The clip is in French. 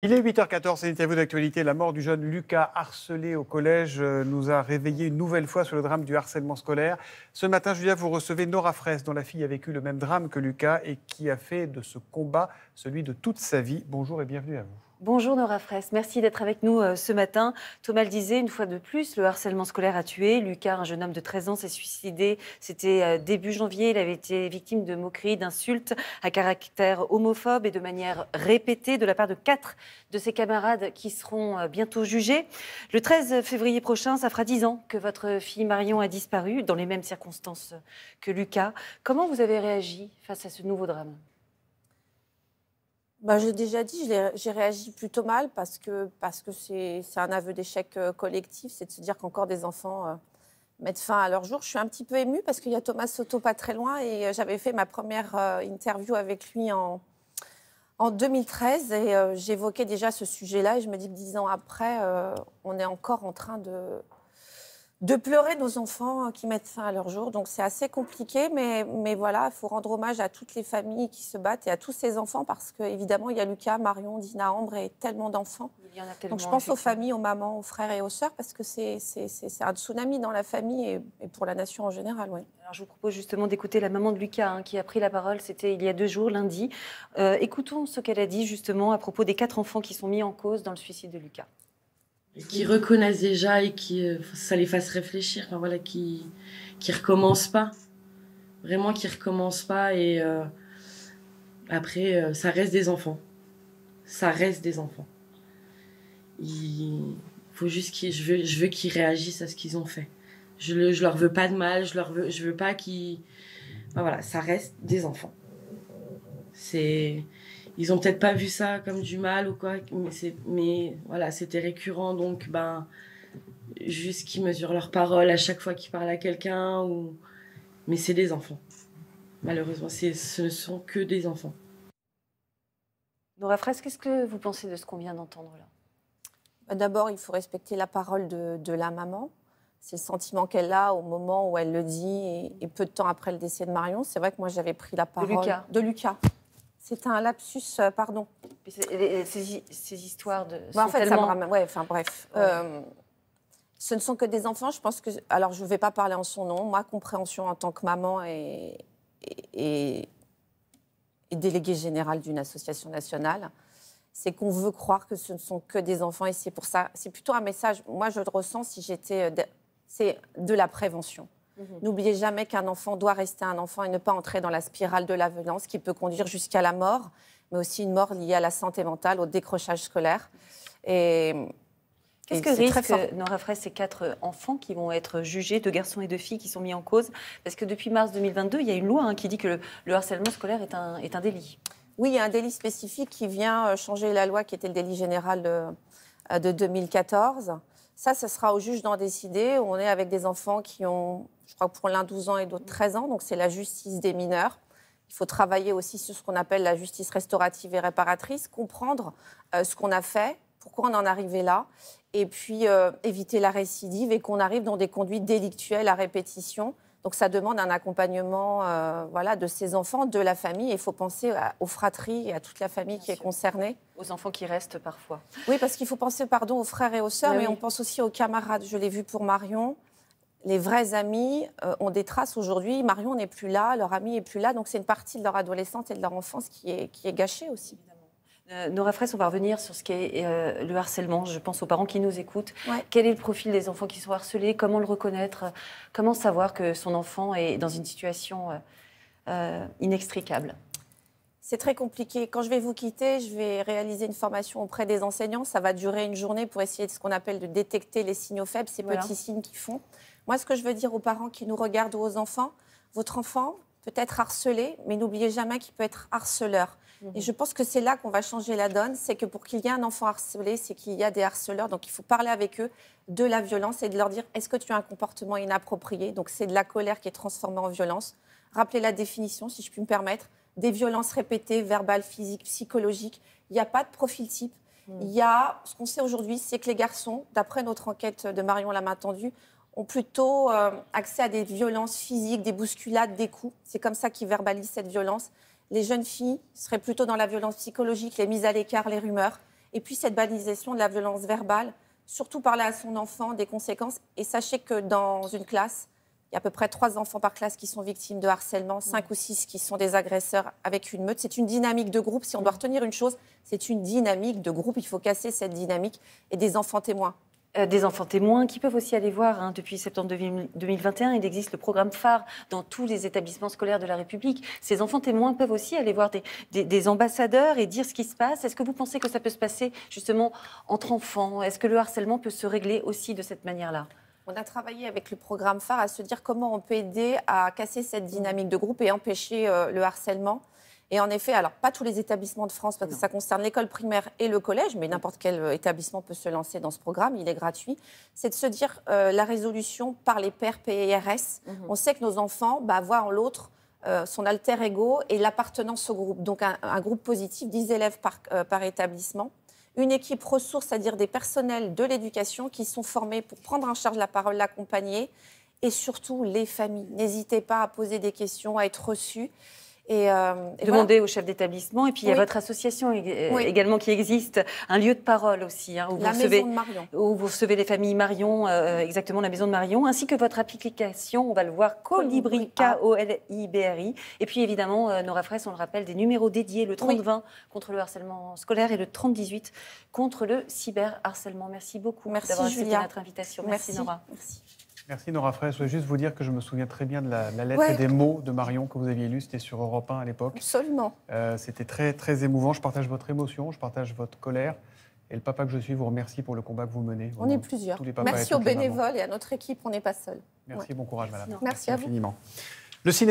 Il est 8h14, c'est une interview d'actualité. La mort du jeune Lucas harcelé au collège euh, nous a réveillé une nouvelle fois sur le drame du harcèlement scolaire. Ce matin, Julia, vous recevez Nora Fraisse, dont la fille a vécu le même drame que Lucas et qui a fait de ce combat celui de toute sa vie. Bonjour et bienvenue à vous. Bonjour Nora Fraisse, merci d'être avec nous euh, ce matin. Thomas le disait, une fois de plus, le harcèlement scolaire a tué. Lucas, un jeune homme de 13 ans, s'est suicidé. C'était euh, début janvier. Il avait été victime de moqueries, d'insultes à caractère homophobe et de manière répétée de la part de quatre de ses camarades qui seront euh, bientôt jugés. Le 13 février prochain, ça fera 10 ans que votre fille Marion a disparu, dans les mêmes circonstances que Lucas. Comment vous avez réagi face à ce nouveau drame? Bah, J'ai déjà dit, j'ai réagi plutôt mal parce que parce que c'est un aveu d'échec euh, collectif, c'est de se dire qu'encore des enfants euh, mettent fin à leur jour. Je suis un petit peu émue parce qu'il y a Thomas Soto pas très loin et euh, j'avais fait ma première interview avec lui en, en 2013 et j'évoquais déjà ce sujet-là et je me dis que dix ans après, on est encore en train de de pleurer nos enfants hein, qui mettent fin à leur jour. Donc c'est assez compliqué, mais, mais voilà, il faut rendre hommage à toutes les familles qui se battent et à tous ces enfants parce qu'évidemment, il y a Lucas, Marion, Dina, Ambre et tellement d'enfants. Donc je pense aux familles, aux mamans, aux frères et aux sœurs parce que c'est un tsunami dans la famille et, pour la nation en général. Ouais. Alors je vous propose justement d'écouter la maman de Lucas hein, qui a pris la parole, c'était il y a deux jours, lundi. Euh, écoutons ce qu'elle a dit justement à propos des quatre enfants qui sont mis en cause dans le suicide de Lucas qui reconnaissent déjà et qui euh, ça les fasse réfléchir enfin voilà qui qui recommencent pas. Vraiment qui recommencent pas et euh, après euh, ça reste des enfants. Ça reste des enfants. Il faut juste qu'ils je veux je veux qu'ils réagissent à ce qu'ils ont fait. Je le, je leur veux pas de mal je leur veux je veux pas qu'ils voilà ça reste des enfants. C'est ils ont peut-être pas vu ça comme du mal ou quoi, mais, c'est, mais voilà, c'était récurrent, donc ben, juste qu'ils mesurent leurs paroles à chaque fois qu'ils parlent à quelqu'un, ou... mais c'est des enfants. Malheureusement, c'est, ce ne sont que des enfants. Nora Fraisse, qu'est-ce que vous pensez de ce qu'on vient d'entendre là? Bah, D'abord, il faut respecter la parole de, de, la maman. C'est le sentiment qu'elle a au moment où elle le dit et, peu de temps après le décès de Marion. C'est vrai que moi, j'avais pris la parole. De Lucas. De Lucas. C'est un lapsus, euh, pardon. Ces, histoires de. Bah, en fait, ça me ramène. Ouais, enfin bref. Euh, ce ne sont que des enfants. Je pense que. Alors, je ne vais pas parler en son nom. Ma compréhension en tant que maman et, et, déléguée générale d'une association nationale, c'est qu'on veut croire que ce ne sont que des enfants. Et c'est pour ça. C'est plutôt un message. Moi, je le ressens si j'étais. C'est de la prévention. Mhm. N'oubliez jamais qu'un enfant doit rester un enfant et ne pas entrer dans la spirale de la violence qui peut conduire jusqu'à la mort, mais aussi une mort liée à la santé mentale, au décrochage scolaire. Et Qu'est-ce que risque, Nora Fraisse, ces quatre enfants qui vont être jugés, deux garçons et deux filles qui sont mis en cause? Parce que depuis mars 2022, il y a une loi hein, qui dit que le, harcèlement scolaire est un, est un, délit. Oui, il y a un délit spécifique qui vient euh, changer la loi qui était le délit général de, euh, de 2014. Ça, ce sera au juge d'en décider. On est avec des enfants qui ont, je crois pour l'un 12 ans et d'autres 13 ans, donc c'est la justice des mineurs. Il faut travailler aussi sur ce qu'on appelle la justice restaurative et réparatrice, comprendre euh, ce qu'on a fait, pourquoi on en est arrivé là, et puis euh, éviter la récidive et qu'on arrive dans des conduites délictuelles à répétition donc ça demande un accompagnement euh, voilà, de ces enfants, de la famille. Il faut penser aux fratries et à toute la famille qui est concernée. Aux enfants qui restent parfois. Oui, parce qu'il faut penser pardon, aux frères et aux sœurs, mais, on pense aussi aux camarades. Je l'ai vu pour Marion. Les vrais amis euh, ont des traces aujourd'hui. Marion n'est plus là, leur ami n'est plus là. Donc c'est une partie de leur adolescence et de leur enfance qui est, qui est gâchée aussi. Euh, Nora Fraisse, on va revenir sur ce qu'est euh, le harcèlement. Je pense aux parents qui nous écoutent. Quel est le profil des enfants qui sont harcelés? Comment le reconnaître? Comment savoir que son enfant est dans une situation euh, inextricable? C'est très compliqué. Quand je vais vous quitter, je vais réaliser une formation auprès des enseignants. Ça va durer une journée pour essayer de ce qu'on appelle de détecter les signaux faibles, ces petits signes qui font. Moi, ce que je veux dire aux parents qui nous regardent ou aux enfants, votre enfant peut être harcelé, mais n'oubliez jamais qu'il peut être harceleur. Et je pense que c'est là qu'on va changer la donne. C'est que pour qu'il y ait un enfant harcelé, c'est qu'il y a des harceleurs. Donc il faut parler avec eux de la violence et de leur dire est-ce que tu as un comportement inapproprié? Donc c'est de la colère qui est transformée en violence. Rappelez la définition, si je puis me permettre des violences répétées, verbales, physiques, psychologiques. Il n'y a pas de profil type. Hmm. Il y a, ce qu'on sait aujourd'hui, c'est que les garçons, d'après notre enquête de Marion Lama tendue, ont plutôt euh, accès à des violences physiques, des bousculades, des coups. C'est comme ça qu'ils verbalisent cette violence les jeunes filles seraient plutôt dans la violence psychologique, les mises à l'écart, les rumeurs. Et puis cette banalisation de la violence verbale, surtout parler à son enfant des conséquences. Et sachez que dans une classe, il y a à peu près trois enfants par classe qui sont victimes de harcèlement, cinq ou six qui sont des agresseurs avec une meute. C'est une dynamique de groupe. Si on doit retenir une chose, c'est une dynamique de groupe. Il faut casser cette dynamique et des enfants témoins. Euh, des enfants témoins qui peuvent aussi aller voir. Hein, depuis septembre 2021, il existe le programme phare dans tous les établissements scolaires de la République. Ces enfants témoins peuvent aussi aller voir des, ambassadeurs et dire ce qui se passe. Est-ce que vous pensez que ça peut se passer justement entre enfants? Est-ce que le harcèlement peut se régler aussi de cette manière-là? On a travaillé avec le programme phare à se dire comment on peut aider à casser cette dynamique de groupe et empêcher euh, le harcèlement. Et en effet, alors pas tous les établissements de France, parce que ça concerne l'école primaire et le collège, mais n'importe quel euh, établissement peut se lancer dans ce programme, il est gratuit, c'est de se dire euh, la résolution par les pairs PIRS. Mhm. On sait que nos enfants bah, voient en l'autre euh, son alter ego et l'appartenance au groupe. Donc un, groupe positif, 10 élèves par, par établissement une équipe ressource, c'est-à-dire des personnels de l'éducation qui sont formés pour prendre en charge la parole, l'accompagner, et surtout les familles. N'hésitez pas à poser des questions, à être reçus. Et, euh, Demandez au chef d'établissement. Et puis il y a votre association euh, également qui existe, un lieu de parole aussi, hein, où, la vous recevez, de Marion. où vous recevez les familles Marion, euh, exactement la maison de Marion, ainsi que votre application, on va le voir, Colibri, K-O-L-I-B-R-I. Et puis évidemment, euh, Nora Fraisse, on le rappelle, des numéros dédiés, le 30-20 contre le harcèlement scolaire et le 30-18 contre le cyberharcèlement. Merci beaucoup d'avoir accepté notre invitation. Merci, Merci Nora. Merci. Merci Nora Frey. Je voulais juste vous dire que je me souviens très bien de la, lettre et des mots de Marion que vous aviez lu. C'était sur Europe 1 à l'époque. Absolument. Euh, c'était très, très émouvant. Je partage votre émotion, je partage votre colère. Et le papa que je suis vous remercie pour le combat que vous menez. On est plusieurs. Merci aux bénévoles et à notre équipe. On n'est pas seuls. Merci, bon courage, madame. Merci, à infiniment. Le cinéma